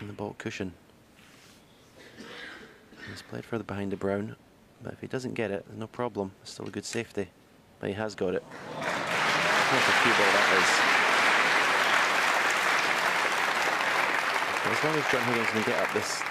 in the ball cushion. He's played further behind the brown, but if he doesn't get it, no problem. It's still a good safety. But he has got it. What a cue ball that is. As long as John Higgins can get up this